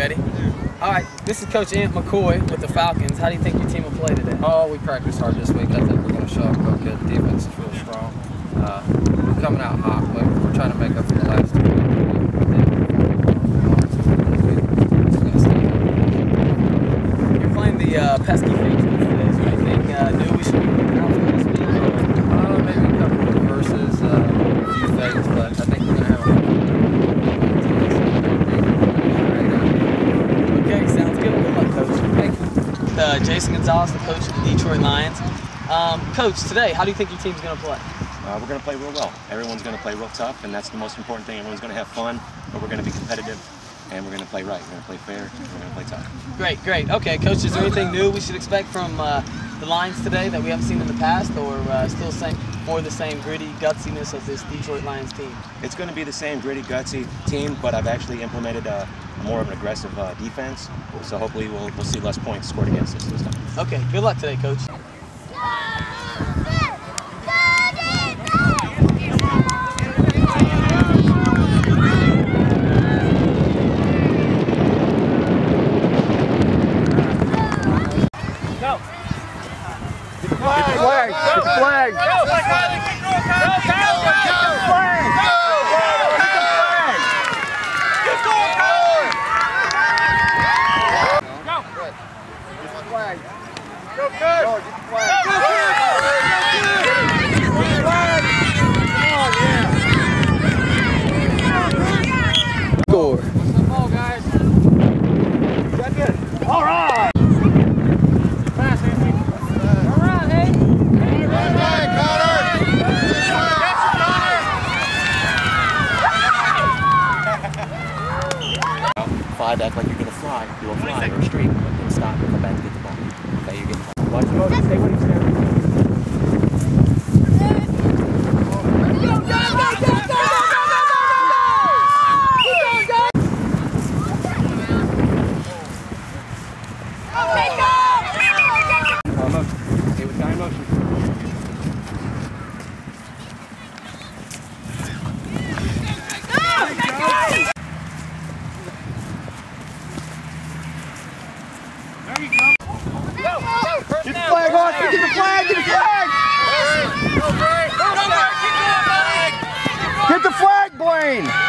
ready? All right, this is Coach Ant McCoy with the Falcons. How do you think your team will play today? Oh, we practiced hard this week. I think we're going to show up real good. Defense is real strong. Uh, we're coming out hot, but we're trying to make up for the last two. You're playing the uh, pesky Patriots today, so anything uh, new we should be looking out for this week? Uh, maybe a couple of reverses, uh, a few fakes, but I think we're going to have a Okay, sounds good. Good luck, Coach. Thank you. Uh, Jason Gonzalez, the coach of the Detroit Lions. Um, coach, today, how do you think your team's going to play? Uh, we're going to play real well. Everyone's going to play real tough, and that's the most important thing. Everyone's going to have fun, but we're going to be competitive, and we're going to play right. We're going to play fair, and we're going to play tough. Great, great. Okay, Coach, is there anything new we should expect from uh, the Lions today that we haven't seen in the past, or uh, still same, more the same gritty gutsiness of this Detroit Lions team? It's going to be the same gritty, gutsy team, but I've actually implemented a, more of an aggressive uh, defense, so hopefully we'll, we'll see less points scored against us this time. Okay, good luck today, Coach. Flag! Flag! Score. Five, act like you're going to fly. Do a fly or a streak, and stop and come back to get the ball. Okay, you're getting the. Watch the motion. Stay where you stand. Motion. Stay with guy in motion. Get the flag Get the flag, Blaine!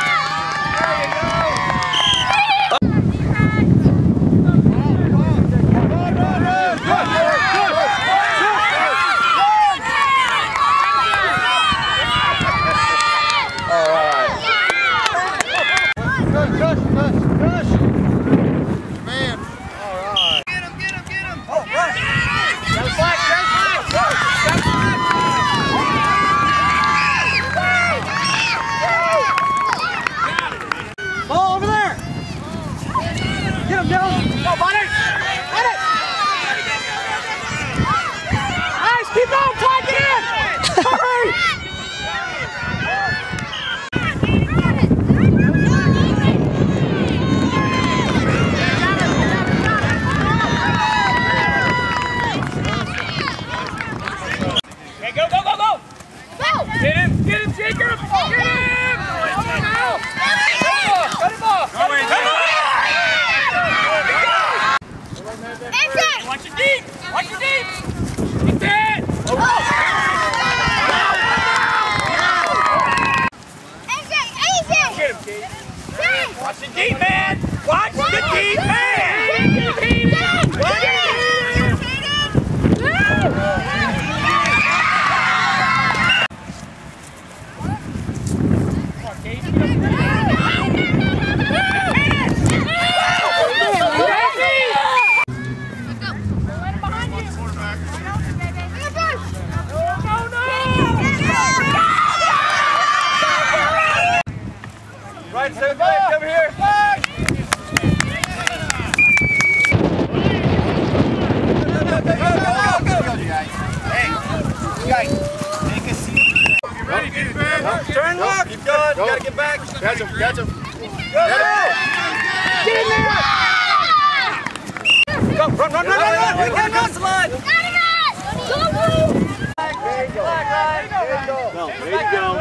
Keep going, you gotta get back! Catch him, catch him! Go! Get in there! Go, run, run, run, run, run! Run, run, run, slide! There you go. No, there you go. Go. Go. Go.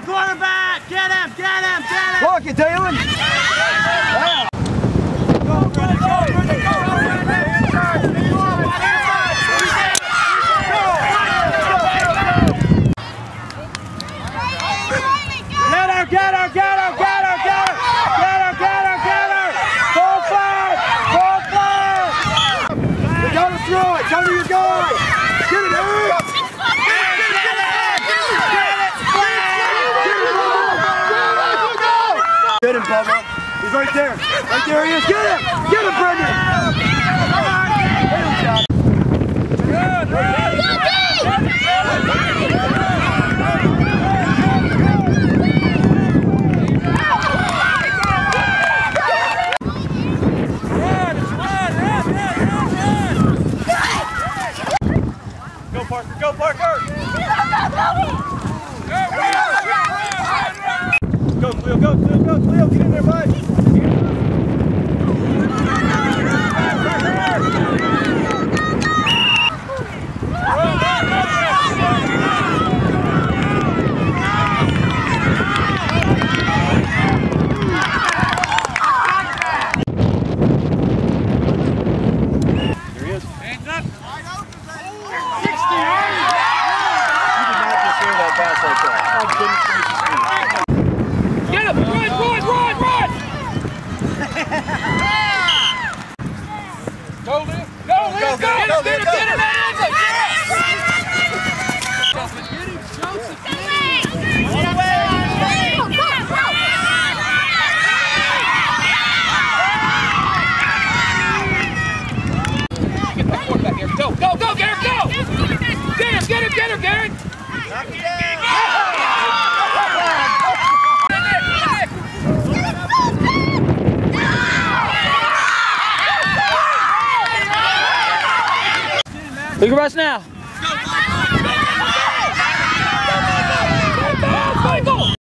Dylan, quarterback! Get him, get him, get him! Fuck it, Dylan! Get get her, get her! Get him, Bubba. He's right there. Right there he is. Get him! Get him, Brendan! Come on! Hit him, John. Go, Parker. Go, Parker. Go, Cleo. Go, Cleo. Go, Cleo. Get in there, bud. There he is. Hands up. You did not just throw that pass like that. Goodness gracious me. Get him! Run, run, run, run! go. Go, Liam, go! Get him, get him, get him! Get that quarterback, Garrett. Go, go, go, Garrett, go! Get him, get him, get him, Garrett! Look at us now.